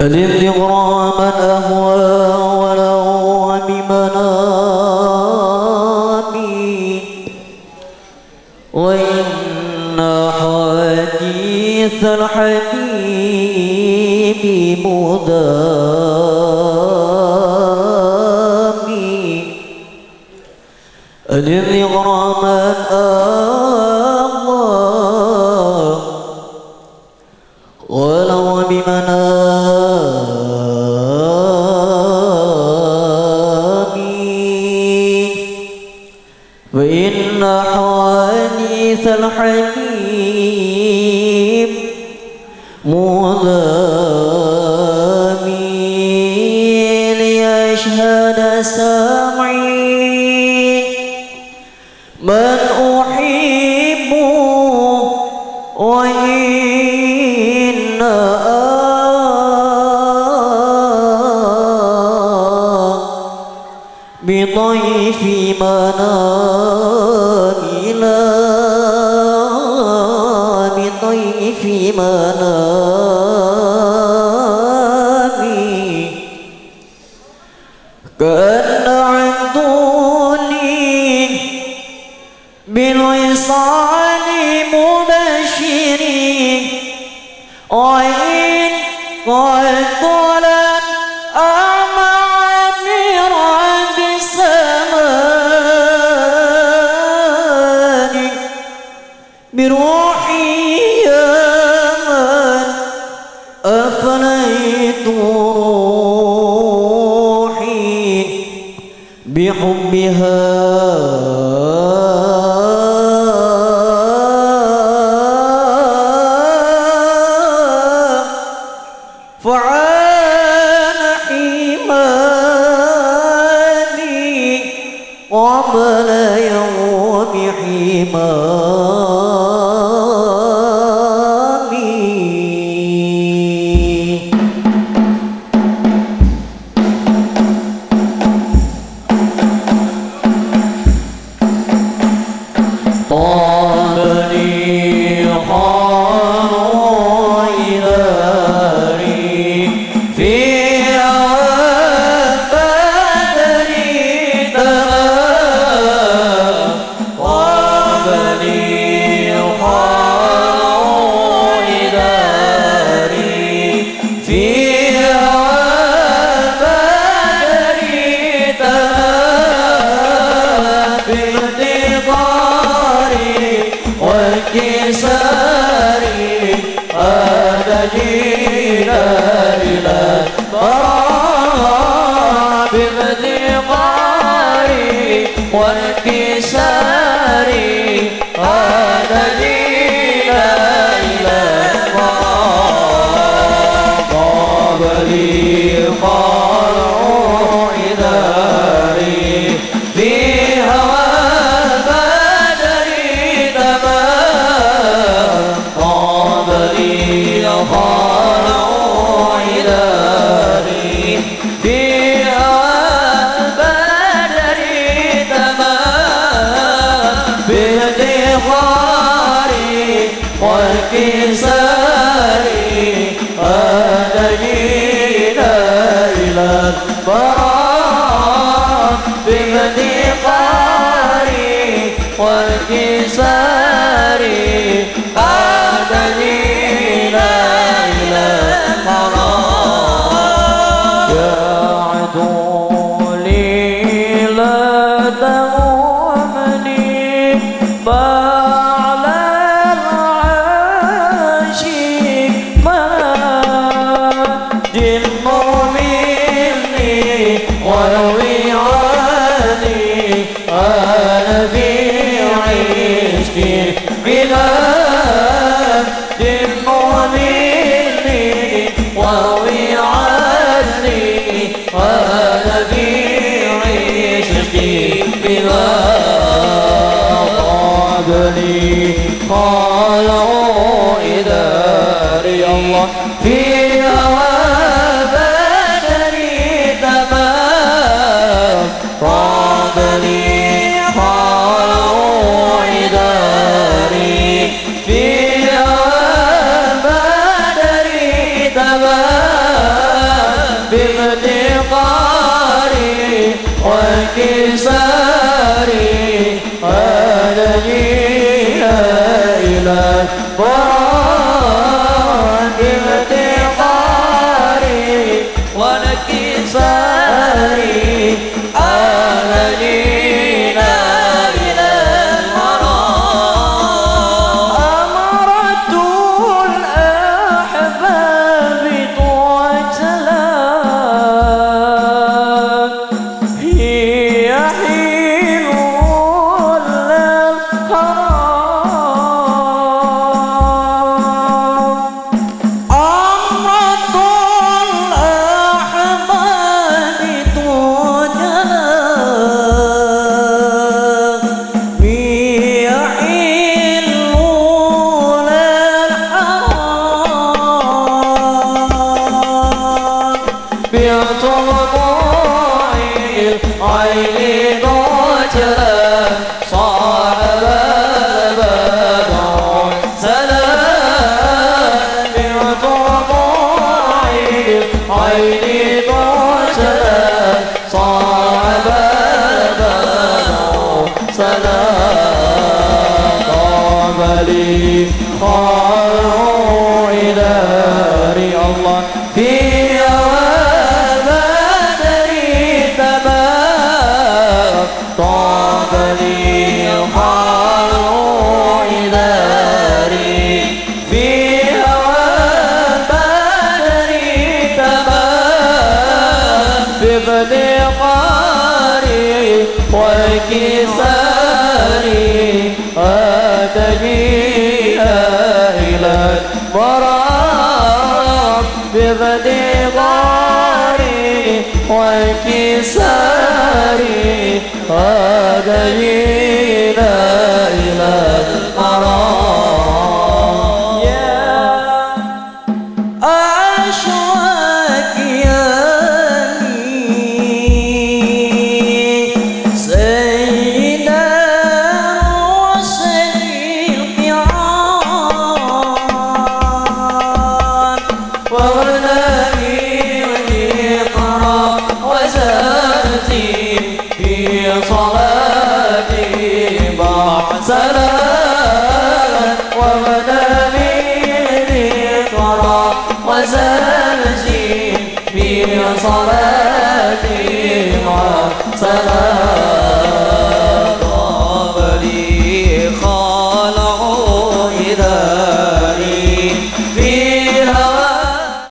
للغرى من أهوى ولو بمنامي وإن حديث الحبيب مدامي. للغرى من أهوى ولو بمنامي ونامي ليشهد سمعي. من أحب وإن بضيف منامي. لا بضيف منامي. قد طلع مع بروحي يا من أفنيت روحي بحبها فعال حمالي قبل قال فرح بما بمقداري وكساري أدني إلى برعي بيت المعين عيني ضجلا صاحب البدر سلام بيت المعين عيني ضجلا صاحب البدر سلام طاب لي خير تمام بفتقاري وانكساري أتجيها إلى المرام بفتقاري وانكساري أتجيها إلى المرام صلاة